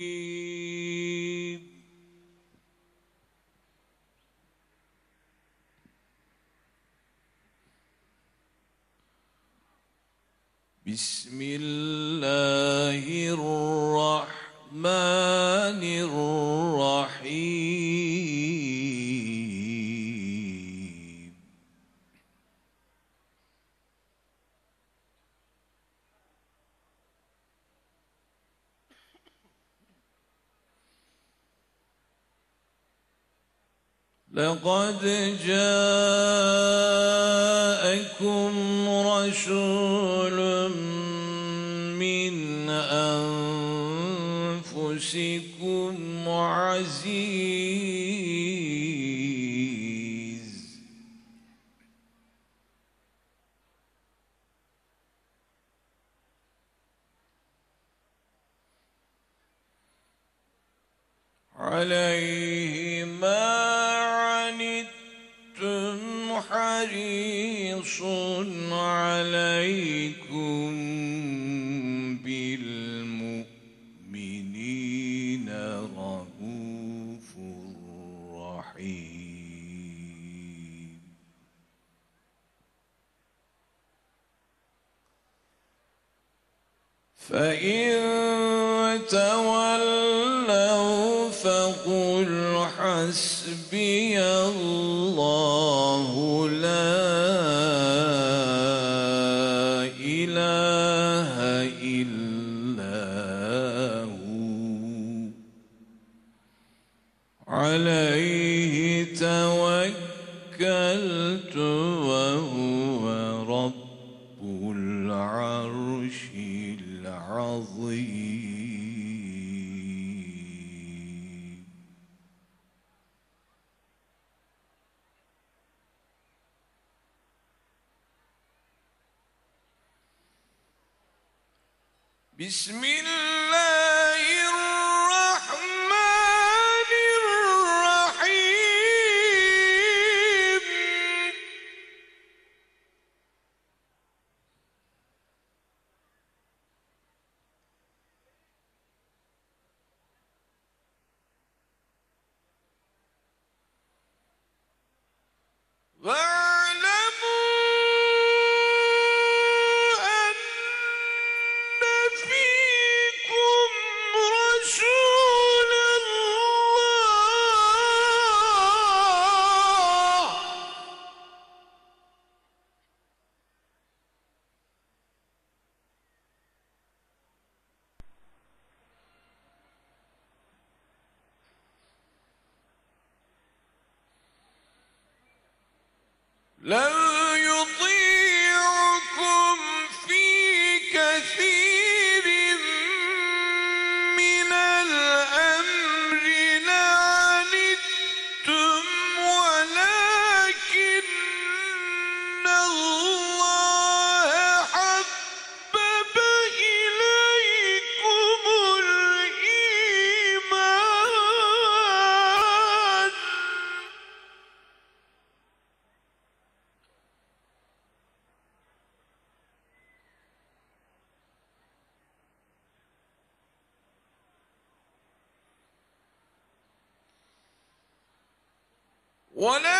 بسم الله لقد جاءكم رسول من أنفسكم عزيز. عليه حريص عليكم بالمؤمنين رؤوف رحيم. فإن تولوا حسبي الله لا إله إلا هو. عليه توكلت بسم الله لو ولكن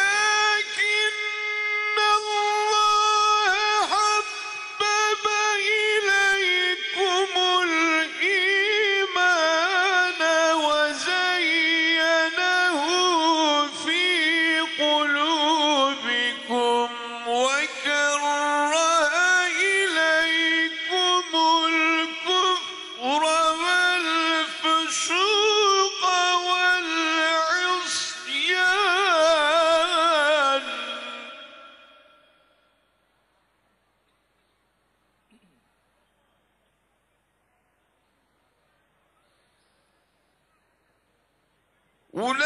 أولئك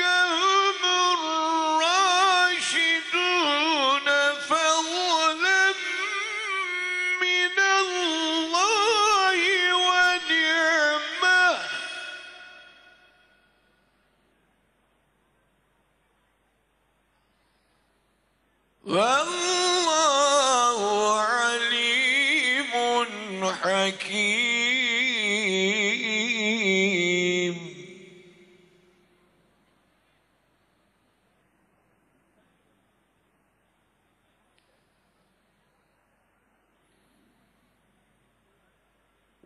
هم الراشدون فضلا من الله والله عليم حكيم.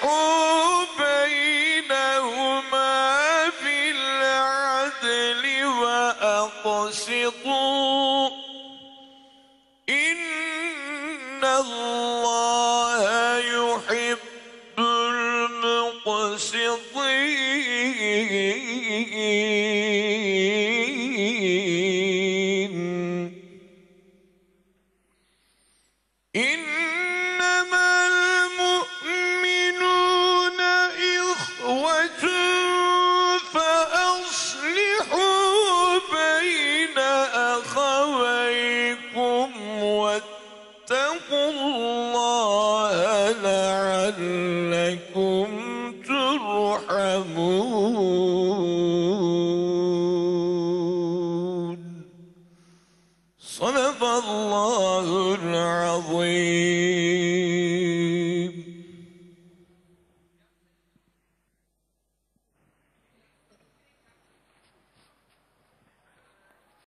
فاحكوا بينهما بالعدل وأقسطوا. إن الله يحب المقسطين. إن Sadakallahu